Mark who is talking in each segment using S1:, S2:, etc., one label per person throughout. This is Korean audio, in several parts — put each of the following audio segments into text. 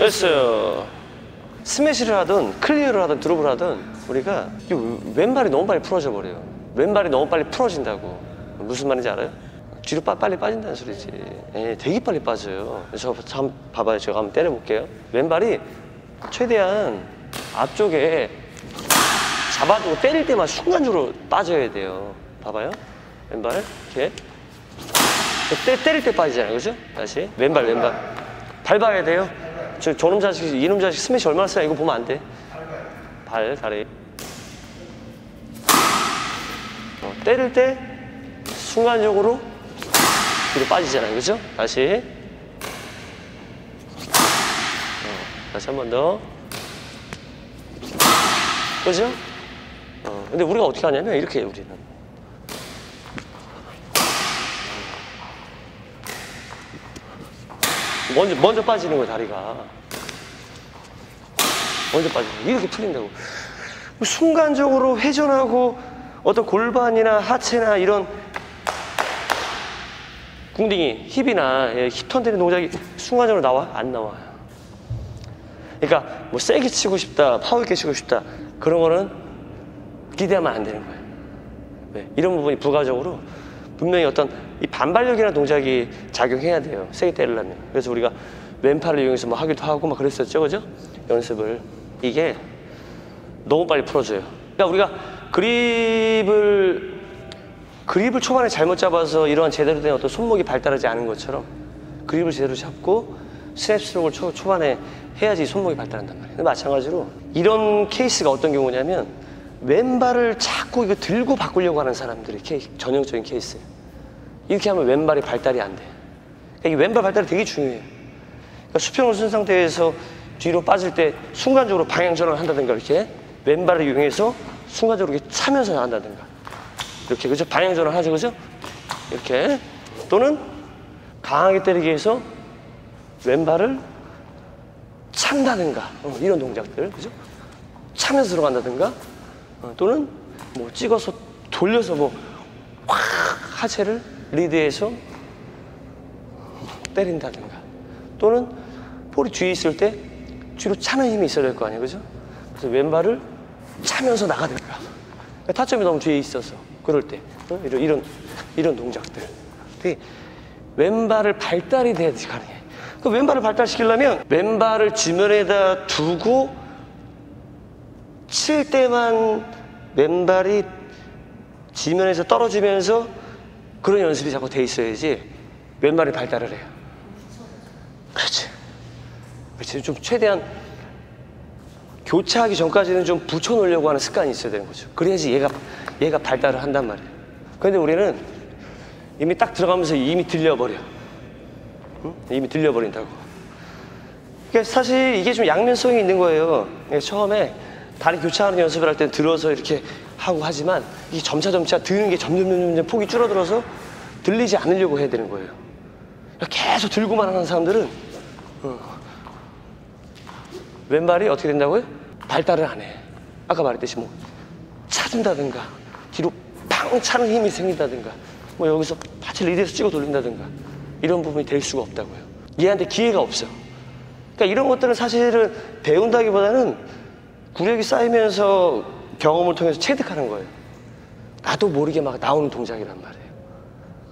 S1: 됐어요. 스매시를 하든 클리어를 하든 드롭을 하든 우리가 이 왼발이 너무 빨리 풀어져 버려요. 왼발이 너무 빨리 풀어진다고. 무슨 말인지 알아요? 뒤로 빠, 빨리 빠진다는 소리지. 예, 되게 빨리 빠져요. 저 한번 봐봐요. 제가 한번 때려볼게요. 왼발이 최대한 앞쪽에 잡아두고 때릴 때만 순간적으로 빠져야 돼요. 봐봐요. 왼발 이렇게 때, 때릴 때 빠지잖아요. 그죠? 다시 왼발 왼발 밟아야 돼요. 저 저놈 자식 이놈 자식 스매시 얼마나 세요? 이거 보면 안 돼. 발 다리 어, 때릴 때 순간적으로 뒤로 빠지잖아요. 그죠? 다시 어, 다시 한 번 더. 그죠? 어, 근데 우리가 어떻게 하냐면 이렇게 해요, 우리는. 먼저, 먼저 빠지는 거야, 다리가. 먼저 빠지는 거야. 이렇게 풀린다고. 순간적으로 회전하고 어떤 골반이나 하체나 이런 궁딩이, 힙이나 예, 힙턴 되는 동작이 순간적으로 나와? 안 나와요. 그러니까 뭐 세게 치고 싶다, 파워 있게 치고 싶다 그런 거는 기대하면 안 되는 거예요. 네, 이런 부분이 부가적으로 분명히 어떤 이 반발력이라는 동작이 작용해야 돼요. 세게 때리려면. 그래서 우리가 왼팔을 이용해서 뭐 하기도 하고 막 그랬었죠, 그죠? 연습을 이게 너무 빨리 풀어줘요. 그러니까 우리가 그립을 그립을 초반에 잘못 잡아서 이러한 제대로 된 어떤 손목이 발달하지 않은 것처럼 그립을 제대로 잡고 스냅 스트로크를 초, 초반에 해야지 손목이 발달한단 말이에요. 근데 마찬가지로 이런 케이스가 어떤 경우냐면 왼발을 자꾸 이거 들고 바꾸려고 하는 사람들이 케이, 전형적인 케이스예요. 이렇게 하면 왼발이 발달이 안 돼. 그러니까 이 왼발 발달이 되게 중요해요. 그러니까 수평을 쓴 상태에서 뒤로 빠질 때 순간적으로 방향 전환을 한다든가 이렇게 왼발을 이용해서 순간적으로 이렇게 차면서 한다든가 이렇게 그죠? 방향 전환 하죠 그죠? 이렇게 또는 강하게 때리기 위해서 왼발을 찬다든가 어, 이런 동작들 그죠? 차면서 들어간다든가 어, 또는 뭐 찍어서 돌려서 뭐 확 하체를 리드해서 때린다든가 또는 볼이 뒤에 있을 때 뒤로 차는 힘이 있어야 될 거 아니에요 그죠? 그래서 왼발을 차면서 나가든가 그러니까 타점이 너무 뒤에 있어서 그럴 때 어? 이런 이런 이런 동작들 근데 왼발을 발달이 돼야지 가능해 그 왼발을 발달시키려면 왼발을 지면에다 두고 칠 때만 왼발이 지면에서 떨어지면서 그런 연습이 자꾸 돼 있어야지 왼발이 발달을 해요. 그렇지. 그렇지. 좀 최대한 교차하기 전까지는 좀 붙여놓으려고 하는 습관이 있어야 되는 거죠. 그래야지 얘가, 얘가 발달을 한단 말이에요. 그런데 우리는 이미 딱 들어가면서 이미 들려버려. 응? 이미 들려버린다고. 그러니까 사실 이게 좀 양면성이 있는 거예요. 그러니까 처음에 다리 교차하는 연습을 할 때 들어서 이렇게 하고 하지만 이게 점차 점차 드는 게 점점 점점 폭이 줄어들어서 들리지 않으려고 해야 되는 거예요. 계속 들고만 하는 사람들은 어, 왼발이 어떻게 된다고요? 발달을 안 해. 아까 말했듯이 뭐 차든다든가 뒤로 팡 차는 힘이 생긴다든가 뭐 여기서 파츠 리드에서 찍어 돌린다든가 이런 부분이 될 수가 없다고요. 얘한테 기회가 없어. 그러니까 이런 것들은 사실은 배운다기보다는 구력이 쌓이면서 경험을 통해서 체득하는 거예요. 나도 모르게 막 나오는 동작이란 말이에요.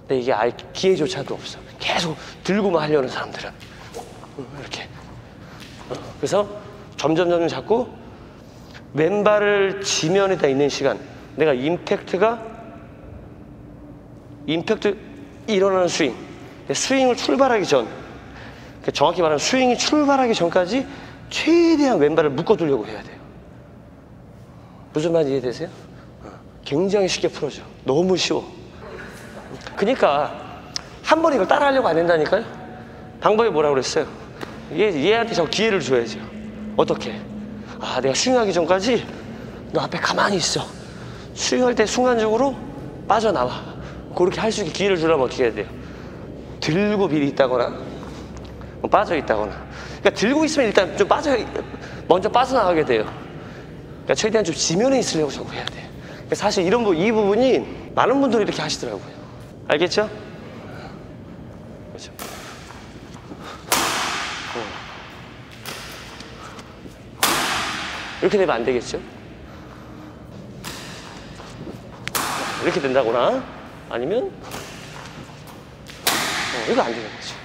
S1: 근데 이게 아예 기회조차도 없어. 계속 들고만 하려는 사람들은. 이렇게. 어, 그래서 점점 점점 자꾸 왼발을 지면에다 있는 시간. 내가 임팩트가 임팩트 일어나는 스윙. 스윙을 출발하기 전. 그러니까 정확히 말하면 스윙이 출발하기 전까지 최대한 왼발을 묶어두려고 해야 돼요. 무슨 말인지 이해되세요? 어, 굉장히 쉽게 풀어져. 너무 쉬워. 그러니까 한 번 이걸 따라하려고 안 된다니까요. 방법이 뭐라고 그랬어요? 얘, 얘한테 저 기회를 줘야죠. 어떻게? 아, 내가 스윙하기 전까지 너 앞에 가만히 있어. 스윙할 때 순간적으로 빠져나와. 그렇게 할 수 있게 기회를 주려면 어떻게 해야 돼요? 들고 미리 있다거나 뭐 빠져 있다거나. 그러니까 들고 있으면 일단 좀 빠져 먼저 빠져나가게 돼요. 그러니까 최대한 좀 지면에 있으려고 자꾸 해야 돼. 그러니까 사실 이런 부, 이 부분이 많은 분들이 이렇게 하시더라고요. 알겠죠? 그렇죠. 어. 이렇게 되면 안 되겠죠? 이렇게 된다거나 아니면 어, 이거 안 되는 거죠.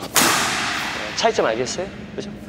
S1: 어, 차이점 알겠어요? 그렇죠?